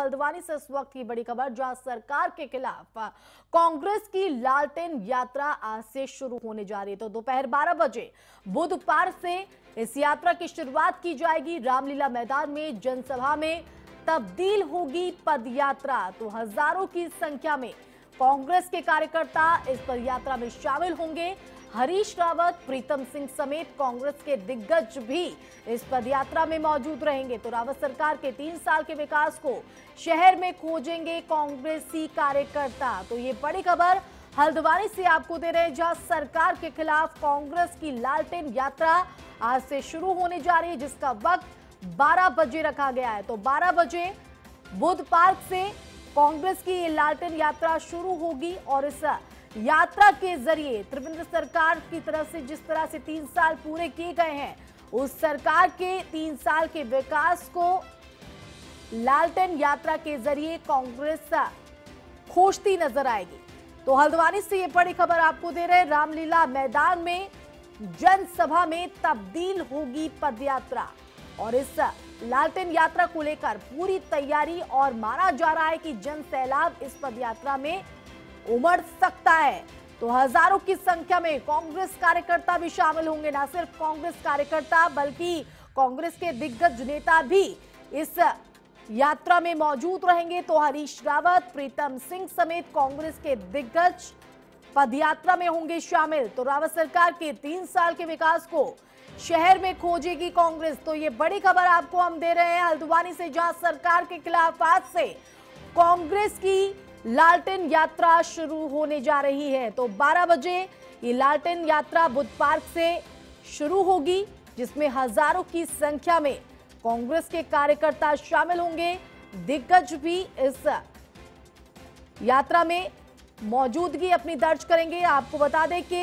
हल्द्वानी से इस वक्त की बड़ी खबर, जहाँ सरकार के खिलाफ कांग्रेस की लालटेन यात्रा आज से शुरू होने जा रही है। तो दोपहर 12 बजे बुध पार से इस यात्रा की शुरुआत की जाएगी। रामलीला मैदान में, जनसभा में तब्दील होगी पद यात्रा तो हज़ारों की संख्या में कांग्रेस के कार्यकर्ता इस पद यात्रा में शामिल होंगे। हरीश रावत, प्रीतम सिंह समेत कांग्रेस के दिग्गज भी इस पदयात्रा में मौजूद रहेंगे। तो रावत सरकार के तीन साल के विकास को शहर में खोजेंगे कांग्रेसी कार्यकर्ता। तो ये बड़ी खबर हल्द्वानी से आपको दे रहे हैं, जहाँ सरकार के खिलाफ कांग्रेस की लालटेन यात्रा आज से शुरू होने जा रही है, जिसका वक्त 12 बजे रखा गया है। तो 12 बजे बुध पार्क से कांग्रेस की ये लालटेन यात्रा शुरू होगी और इस यात्रा के ज़रिए त्रिवेंद्र सरकार की तरफ़ से जिस तरह से तीन साल पूरे किए गए हैं, उस सरकार के तीन साल के विकास को लालटेन यात्रा के ज़रिए कांग्रेस खोजती नज़र आएगी। तो हल्द्वानी से ये बड़ी खबर आपको दे रहे रामलीला मैदान में जनसभा में तब्दील होगी पदयात्रा और इस लालटेन यात्रा को लेकर पूरी तैयारी और माना जा रहा है कि जन सैलाब इस पदयात्रा में उमड़ सकता है। तो हज़ारों की संख्या में कांग्रेस कार्यकर्ता भी शामिल होंगे। ना सिर्फ़ कांग्रेस कार्यकर्ता, बल्कि कांग्रेस के दिग्गज नेता भी इस यात्रा में मौजूद रहेंगे। तो हरीश रावत, प्रीतम सिंह समेत कांग्रेस के दिग्गज पदयात्रा में होंगे शामिल। तो रावत सरकार के तीन साल के विकास को शहर में खोजेगी कांग्रेस। तो ये बड़ी खबर आपको हम दे रहे हैं। हल्द्वानी से जहाँ सरकार के खिलाफ आज से कांग्रेस की लालटेन यात्रा शुरू होने जा रही है। तो 12 बजे ये लालटेन यात्रा बुध पार्क से शुरू होगी, जिसमें हज़ारों की संख्या में कांग्रेस के कार्यकर्ता शामिल होंगे। दिग्गज भी इस यात्रा में मौजूदगी अपनी दर्ज करेंगे। आपको बता दें कि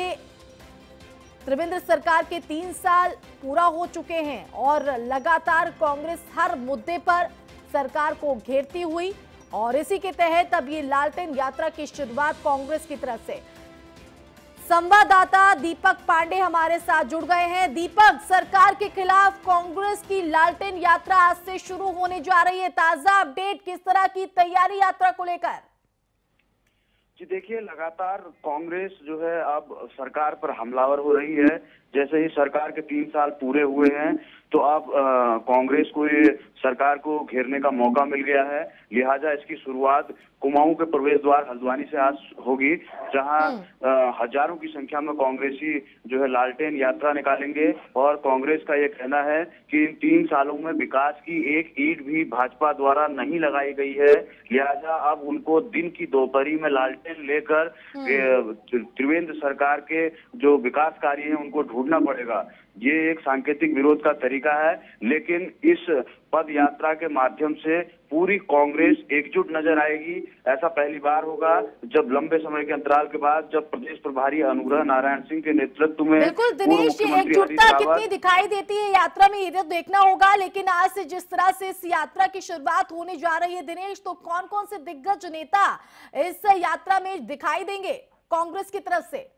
त्रिवेंद्र सरकार के तीन साल पूरा हो चुके हैं और लगातार कांग्रेस हर मुद्दे पर सरकार को घेरती हुई और इसी के तहत अब ये लालटेन यात्रा की शुरुआत कांग्रेस की तरफ़ से। संवाददाता दीपक पांडे हमारे साथ जुड़ गए हैं। दीपक, सरकार के खिलाफ कांग्रेस की लालटेन यात्रा आज से शुरू होने जा रही है। ताज़ा अपडेट किस तरह की तैयारी यात्रा को लेकर? जी देखिए, लगातार कांग्रेस जो है अब सरकार पर हमलावर हो रही है। जैसे ही सरकार के तीन साल पूरे हुए हैं तो अब कांग्रेस को ये सरकार को घेरने का मौका मिल गया है। लिहाजा इसकी शुरुआत कुमाऊं के प्रवेश द्वार हल्द्वानी से आज होगी जहाँ हज़ारों की संख्या में कांग्रेसी जो है लालटेन यात्रा निकालेंगे। और कांग्रेस का ये कहना है कि इन तीन सालों में विकास की एक ईट भी भाजपा द्वारा नहीं लगाई गई है। लिहाजा अब उनको दिन की दोपहरी में लालटेन लेकर त्रिवेंद्र सरकार के जो विकास कार्य है उनको ढूंढना पड़ेगा। ये एक सांकेतिक विरोध का तरीका है लेकिन इस पद यात्रा के माध्यम से पूरी कांग्रेस एकजुट नज़र आएगी। ऐसा पहली बार होगा जब लंबे समय के अंतराल के बाद जब प्रदेश प्रभारी अनुग्रह नारायण सिंह के नेतृत्व में बिल्कुल दिनेश एकजुटता कितनी दिखाई देती है यात्रा में? ये तो देखना होगा लेकिन आज से जिस तरह से इस यात्रा की शुरुआत होने जा रही है दिनेश तो कौन कौन से दिग्गज नेता इस यात्रा में दिखाई देंगे कांग्रेस की तरफ़ से?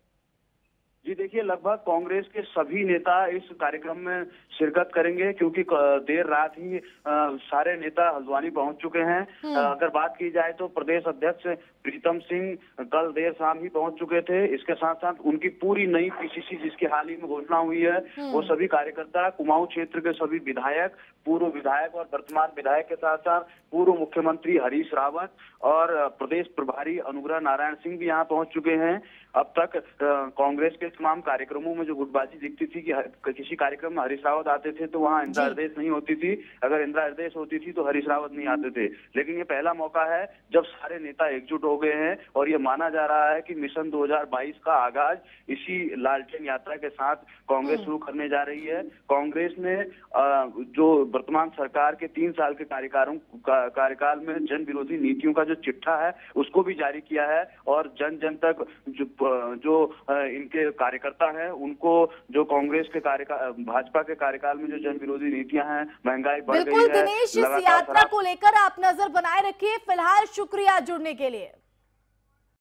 जी देखिए लगभग कांग्रेस के सभी नेता इस कार्यक्रम में शिरकत करेंगे क्योंकि देर रात ही आ, सारे नेता हल्द्वानी पहुँच चुके हैं। अगर बात की जाए तो प्रदेश अध्यक्ष प्रीतम सिंह कल देर शाम ही पहुँच चुके थे। इसके साथ साथ उनकी पूरी नई पीसीसी जिसकी हाल ही में घोषणा हुई है वो सभी कार्यकर्ता कुमाऊं क्षेत्र के सभी विधायक पूर्व विधायक और वर्तमान विधायक के साथ साथ पूर्व मुख्यमंत्री हरीश रावत और प्रदेश प्रभारी अनुग्रह नारायण सिंह भी यहाँ पहुँच चुके हैं। अब तक कांग्रेस के तमाम कार्यक्रमों में जो गुटबाजी दिखती थी कि किसी कार्यक्रम में हरीश रावत आते थे तो वहाँ इंदिरा हृदय नहीं होती थी। अगर इंदिरा हृदय होती थी तो हरीश रावत नहीं आते थे। लेकिन ये पहला मौका है जब सारे नेता एकजुट हो गए हैं और ये माना जा रहा है कि मिशन 2022 का आगाज़ इसी लालटेन यात्रा के साथ कांग्रेस शुरू करने जा रही है। कांग्रेस ने जो वर्तमान सरकार के तीन साल के कार्यकालों कार्यकाल में जन विरोधी नीतियों का जो चिट्ठा है उसको भी जारी किया है और जन जन तक जो जो इनके कार्यकर्ता है उनको जो कांग्रेस के कार्यकाल भाजपा के कार्यकाल में जो जन विरोधी नीतियाँ हैं महँगाई बढ़ गई है दिनेश इस यात्रा को लेकर आप नज़र बनाए रखिए फ़िलहाल शुक्रिया जुड़ने के लिए।